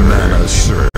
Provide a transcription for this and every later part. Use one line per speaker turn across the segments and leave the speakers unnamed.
Savannah Sir.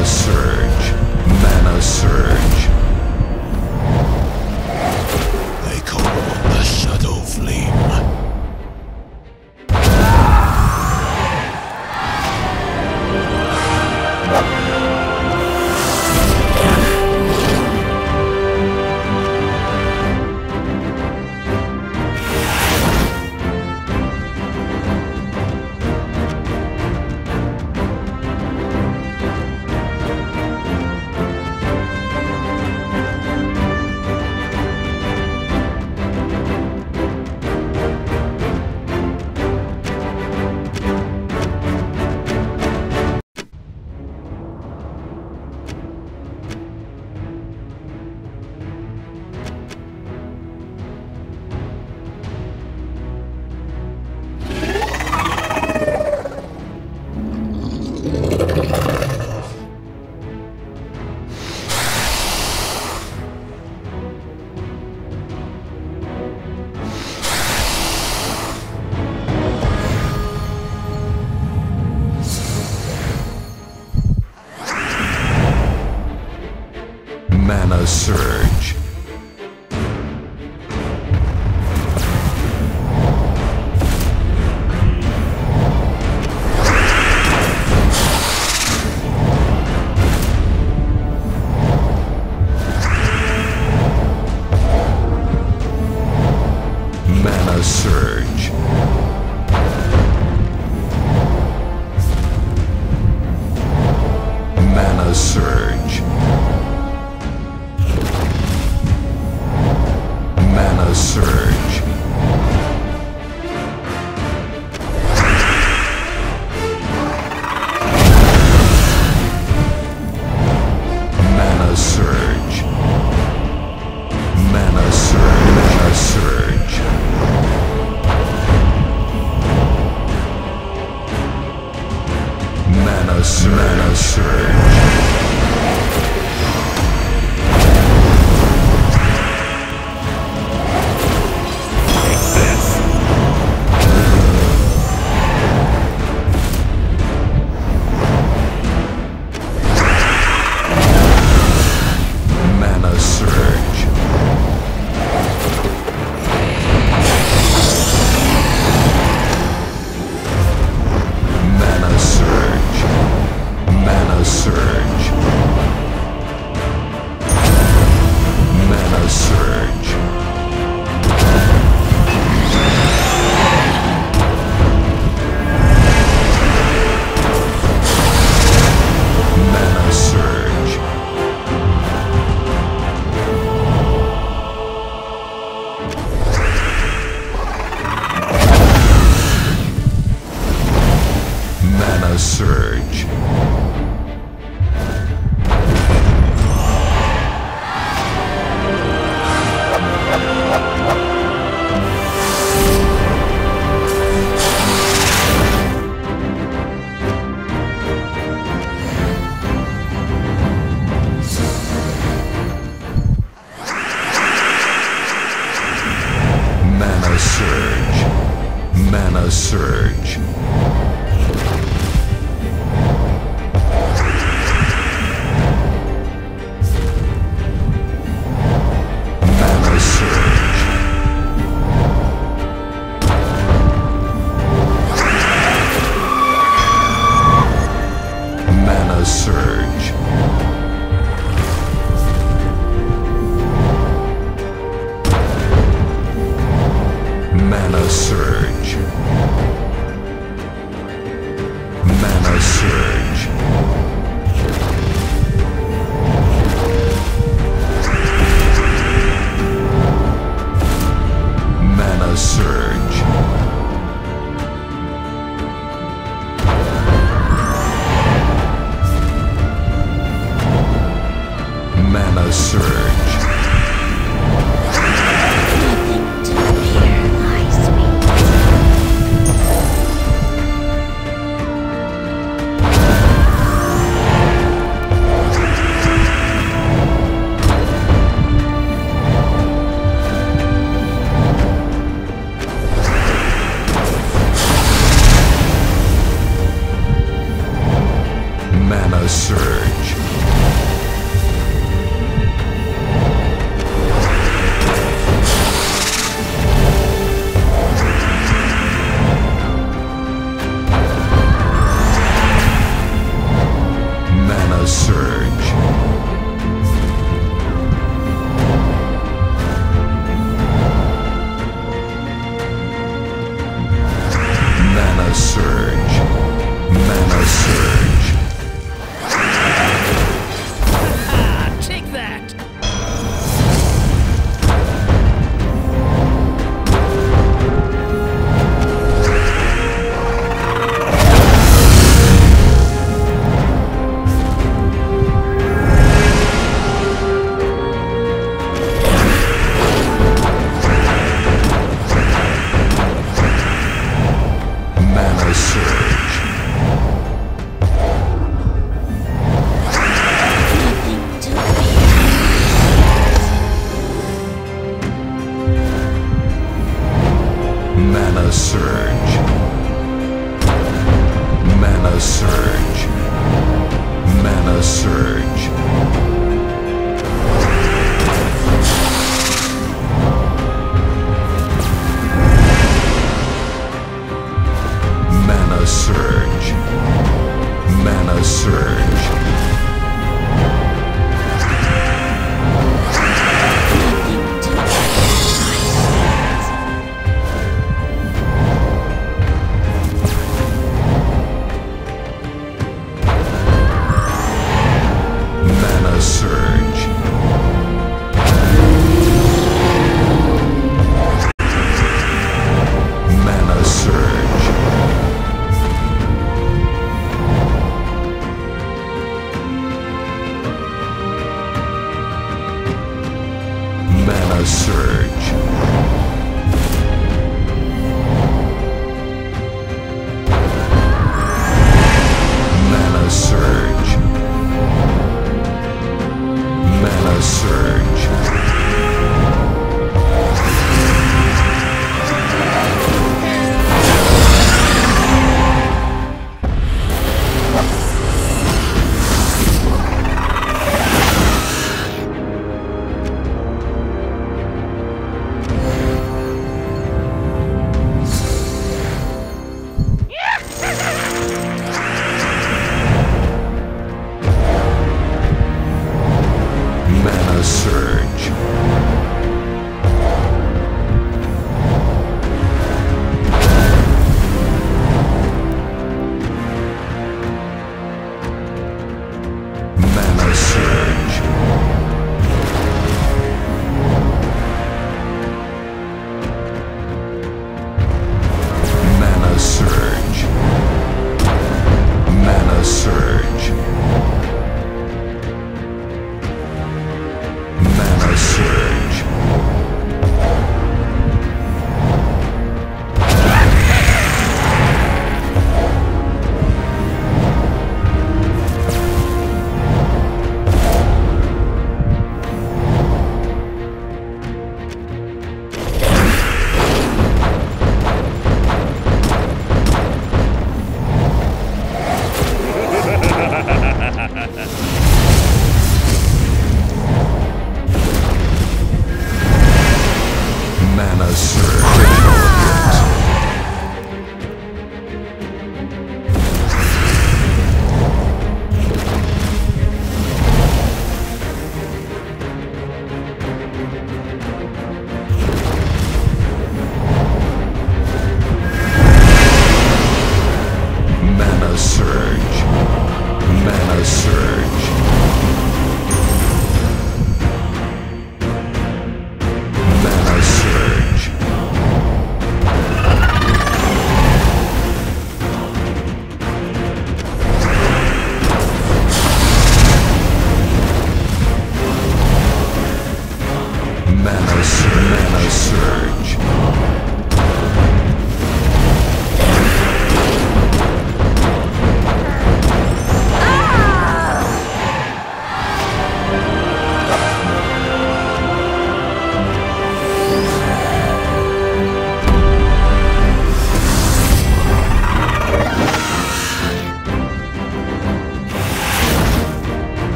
Mana Surge. Mana Surge. They call the Shadow Fleet. surge.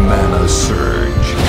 mana surge.